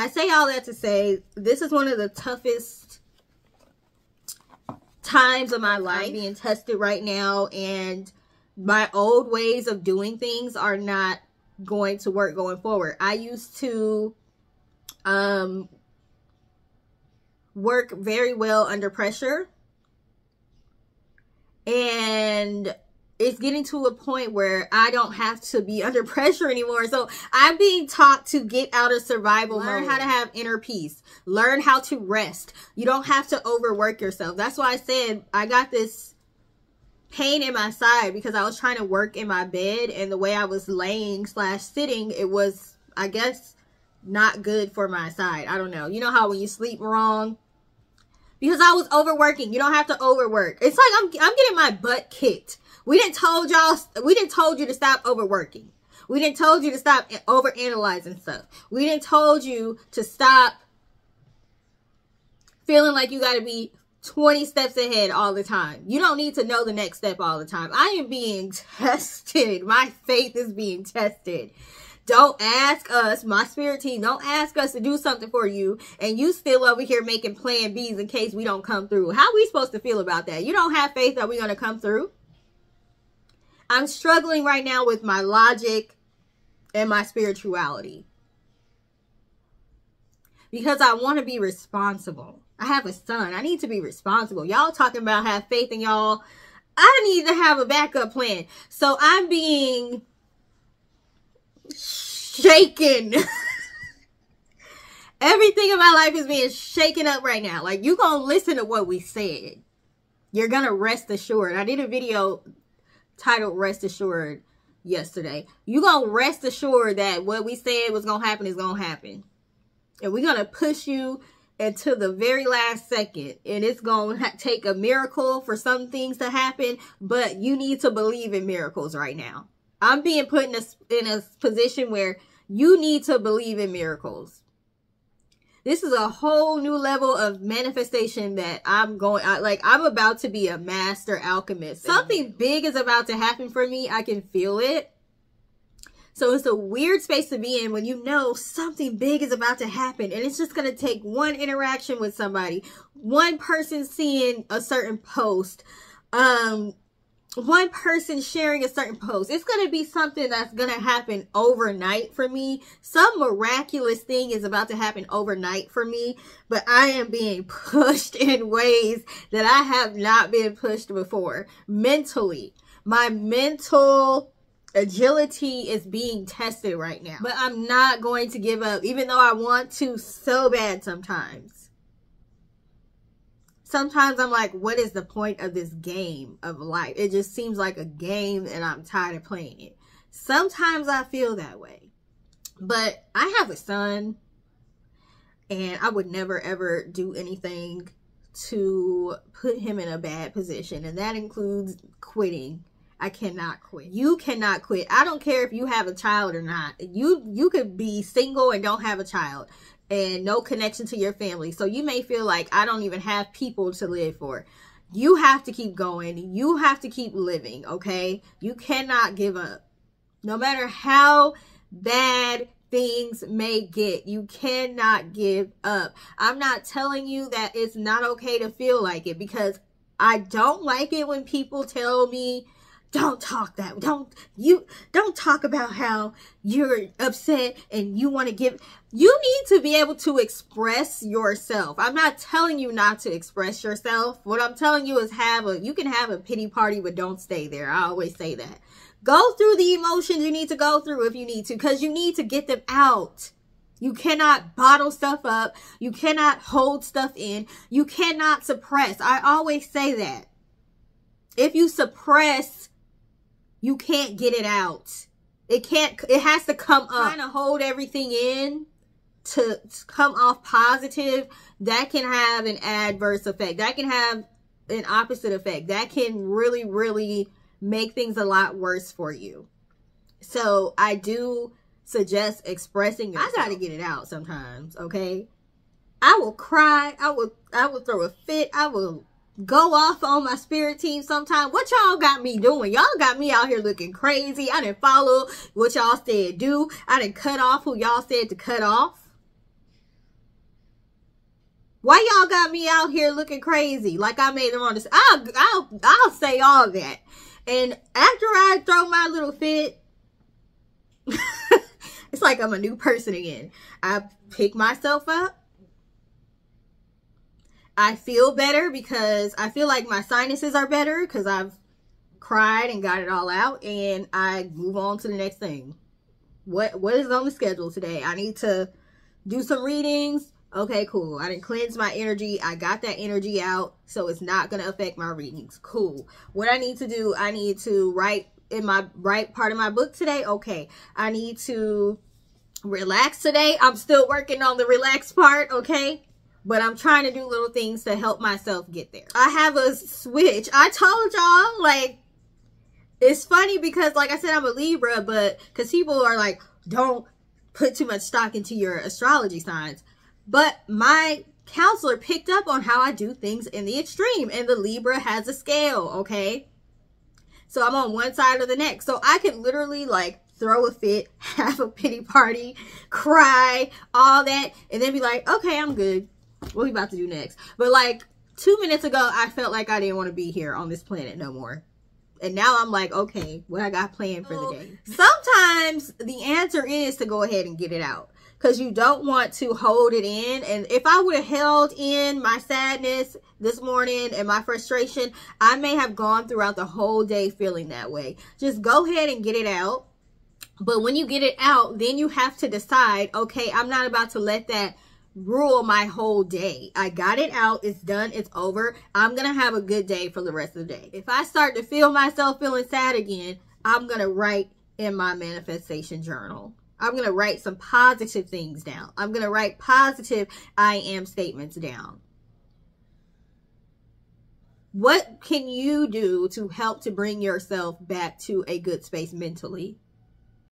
I say all that to say this is one of the toughest times of my life I'm being tested right now and my old ways of doing things are not going to work going forward. I used to um work very well under pressure and it's getting to a point where I don't have to be under pressure anymore. So I'm being taught to get out of survival Learn how to have inner peace. Learn how to rest. You don't have to overwork yourself. That's why I said I got this pain in my side because I was trying to work in my bed and the way I was laying slash sitting, it was, I guess, not good for my side. I don't know. You know how when you sleep wrong, because I was overworking. You don't have to overwork. It's like I'm I'm getting my butt kicked we didn't told y'all, we didn't told you to stop overworking. We didn't told you to stop over analyzing stuff. We didn't told you to stop feeling like you got to be 20 steps ahead all the time. You don't need to know the next step all the time. I am being tested. My faith is being tested. Don't ask us, my spirit team, don't ask us to do something for you and you still over here making plan Bs in case we don't come through. How we supposed to feel about that? You don't have faith that we're going to come through? I'm struggling right now with my logic and my spirituality. Because I want to be responsible. I have a son. I need to be responsible. Y'all talking about have faith in y'all. I need to have a backup plan. So I'm being shaken. Everything in my life is being shaken up right now. Like you gonna listen to what we said. You're gonna rest assured. I did a video titled Rest Assured yesterday. You gonna rest assured that what we said was gonna happen is gonna happen. And we're gonna push you until the very last second. And it's gonna take a miracle for some things to happen, but you need to believe in miracles right now. I'm being put in a, in a position where you need to believe in miracles. This is a whole new level of manifestation that I'm going I, like I'm about to be a master alchemist. Something big is about to happen for me. I can feel it. So it's a weird space to be in when you know something big is about to happen and it's just going to take one interaction with somebody, one person seeing a certain post, um one person sharing a certain post. It's going to be something that's going to happen overnight for me. Some miraculous thing is about to happen overnight for me, but I am being pushed in ways that I have not been pushed before mentally. My mental agility is being tested right now, but I'm not going to give up, even though I want to so bad sometimes sometimes I'm like, what is the point of this game of life? It just seems like a game and I'm tired of playing it. Sometimes I feel that way. But I have a son and I would never ever do anything to put him in a bad position. And that includes quitting. I cannot quit. You cannot quit. I don't care if you have a child or not. You you could be single and don't have a child and no connection to your family. So you may feel like I don't even have people to live for. You have to keep going. You have to keep living, okay? You cannot give up. No matter how bad things may get, you cannot give up. I'm not telling you that it's not okay to feel like it because I don't like it when people tell me don't talk that don't you don't talk about how you're upset and you want to give you need to be able to express yourself. I'm not telling you not to express yourself. What i'm telling you is have a you can have a pity party but don't stay there. I always say that. Go through the emotions you need to go through if you need to because you need to get them out. You cannot bottle stuff up. You cannot hold stuff in. You cannot suppress. I always say that. If you suppress you can't get it out. It can't, it has to come up. Trying to hold everything in to, to come off positive, that can have an adverse effect. That can have an opposite effect. That can really, really make things a lot worse for you. So I do suggest expressing yourself. I gotta get it out sometimes, okay? I will cry. I will I will throw a fit. I will go off on my spirit team sometime. What y'all got me doing? Y'all got me out here looking crazy. I didn't follow what y'all said do. I didn't cut off who y'all said to cut off. Why y'all got me out here looking crazy? Like I made them on this. I'll, I'll, I'll say all that. And after I throw my little fit, it's like I'm a new person again. I pick myself up. I feel better because I feel like my sinuses are better because I've cried and got it all out and I move on to the next thing. What what is on the schedule today? I need to do some readings. Okay, cool. I didn't cleanse my energy. I got that energy out, so it's not going to affect my readings. Cool. What I need to do, I need to write in my right part of my book today. Okay. I need to relax today. I'm still working on the relax part, okay? But I'm trying to do little things to help myself get there. I have a switch. I told y'all, like, it's funny because, like I said, I'm a Libra, but because people are like, don't put too much stock into your astrology signs. But my counselor picked up on how I do things in the extreme, and the Libra has a scale, okay? So I'm on one side or the next. So I could literally like throw a fit, have a pity party, cry, all that, and then be like, okay, I'm good. What we about to do next? But like two minutes ago, I felt like I didn't want to be here on this planet no more. And now I'm like, okay, what I got planned for the day. Sometimes the answer is to go ahead and get it out because you don't want to hold it in. And if I would have held in my sadness this morning and my frustration, I may have gone throughout the whole day feeling that way. Just go ahead and get it out. But when you get it out, then you have to decide, okay, I'm not about to let that rule my whole day. I got it out. It's done. It's over. I'm going to have a good day for the rest of the day. If I start to feel myself feeling sad again, I'm going to write in my manifestation journal. I'm going to write some positive things down. I'm going to write positive I am statements down. What can you do to help to bring yourself back to a good space mentally?